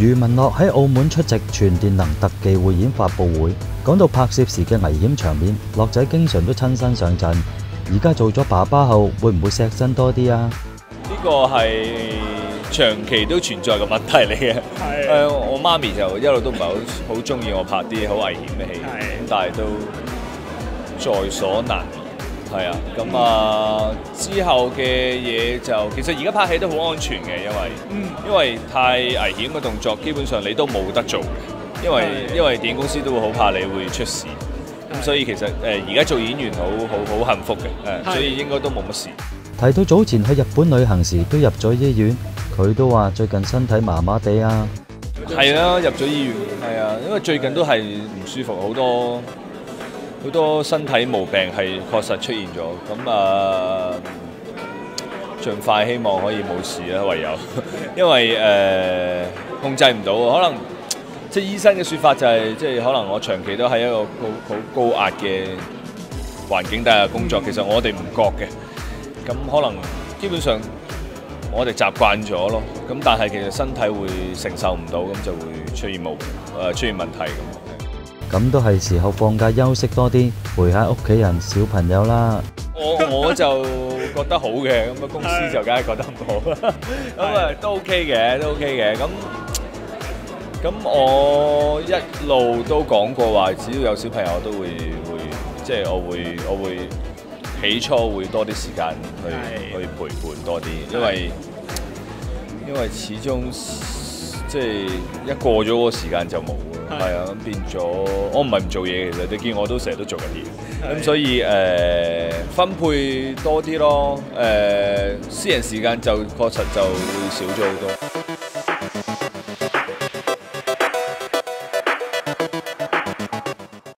余文樂喺澳門出席全電能特技匯演發佈會，講到拍攝時嘅危險場面，樂仔經常都親身上陣。而家做咗爸爸後，會唔會錫身多啲啊？呢個係長期都存在嘅問題嚟嘅。誒，我媽咪就一路都唔係好好中意我拍啲好危險嘅戲，咁但係都在所難免。係啊，咁啊之後嘅嘢就其實而家拍戲都好安全嘅，因為因為太危險嘅動作基本上你都冇得做嘅，因為因為電影公司都會好怕你會出事，咁所以其實誒而家做演員好好好幸福嘅，誒所以應該都冇乜事。提到早前去日本旅行時都入咗醫院，佢都話最近身體麻麻地啊。係啊，入咗醫院，係啊，因為最近都係唔舒服，好多。好多身體毛病係確實出現咗，咁啊，盡快希望可以冇事啦，唯有，因為誒、控制唔到，可能即係醫生嘅説法就係、即係可能我長期都喺一個高好高壓嘅環境底下工作，其實我哋唔覺嘅，咁可能基本上我哋習慣咗咯，咁但係其實身體會承受唔到，咁就會出現毛誒出現問題咁。咁都系时候放假休息多啲，陪下屋企人、小朋友啦。我我就觉得好嘅，咁啊公司就梗系觉得唔好啦。咁啊都 OK 嘅，都 OK 嘅。咁咁我一路都讲过话，只要有小朋友都会会，即系我会我会起初会多啲时间去去陪伴多啲，因为因为始终即系一过咗嗰個時間就冇。係啊，咁變咗，我唔係唔做嘢，其實你見我都成日都做緊嘢，咁所以誒、分配多啲咯，誒、私人時間就確實就會少咗好多。